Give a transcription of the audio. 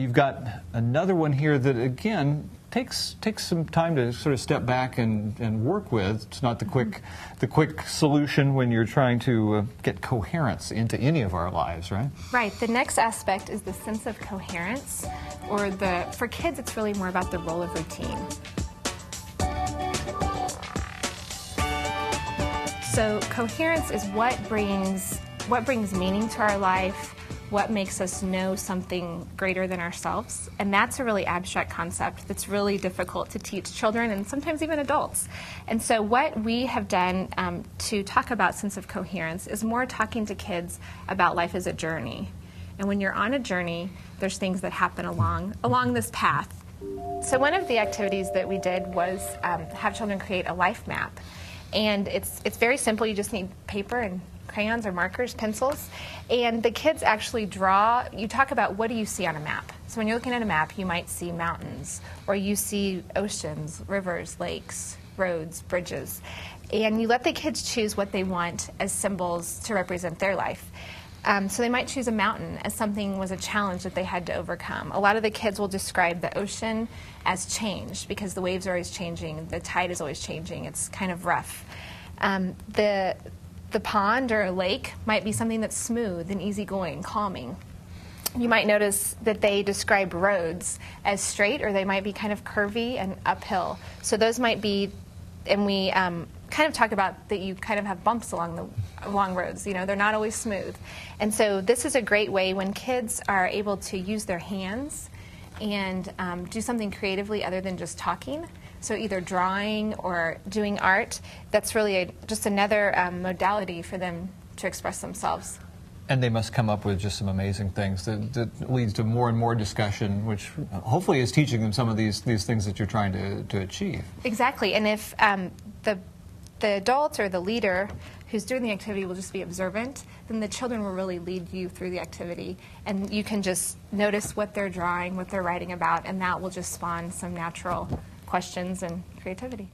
You've got another one here that, again, takes takes some time to sort of step back and, and work with. It's not the quick the quick solution when you're trying to uh, get coherence into any of our lives, right? Right. The next aspect is the sense of coherence, or the for kids, it's really more about the role of routine. So coherence is what brings what brings meaning to our life what makes us know something greater than ourselves. And that's a really abstract concept that's really difficult to teach children and sometimes even adults. And so, what we have done um, to talk about sense of coherence is more talking to kids about life as a journey. And when you're on a journey, there's things that happen along along this path. So one of the activities that we did was um, have children create a life map, and it's it's very simple. You just need paper and crayons or markers, pencils, and the kids actually draw. You talk about what do you see on a map. So when you're looking at a map, you might see mountains, or you see oceans, rivers, lakes, roads, bridges, and you let the kids choose what they want as symbols to represent their life. Um, so they might choose a mountain as something was a challenge that they had to overcome. A lot of the kids will describe the ocean as change because the waves are always changing, the tide is always changing. It's kind of rough. Um, the the pond or a lake might be something that's smooth and easygoing, calming. You might notice that they describe roads as straight or they might be kind of curvy and uphill. So those might be, and we um, kind of talk about that you kind of have bumps along the along roads. You know, they're not always smooth. And so this is a great way when kids are able to use their hands and um, do something creatively other than just talking so either drawing or doing art, that's really a, just another um, modality for them to express themselves. And they must come up with just some amazing things that, that, leads to more and more discussion, which hopefully is teaching them some of these, these things that you're trying to, to achieve. Exactly. And if um, the, the adult or the leader who's doing the activity will just be observant, then the children will really lead you through the activity. And you can just notice what they're drawing, what they're writing about, and that will just spawn some natural questions and creativity.